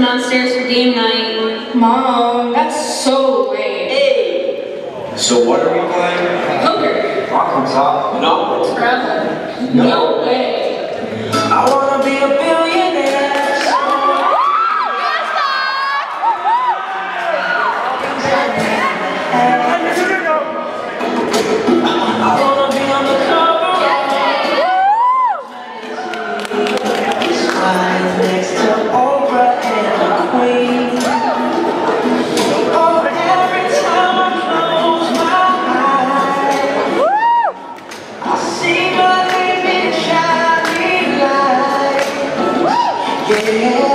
come downstairs for game night. Mom, that's so lame. Hey! So what are we playing? Poker. Rock on top? No. Scrabble. No way. See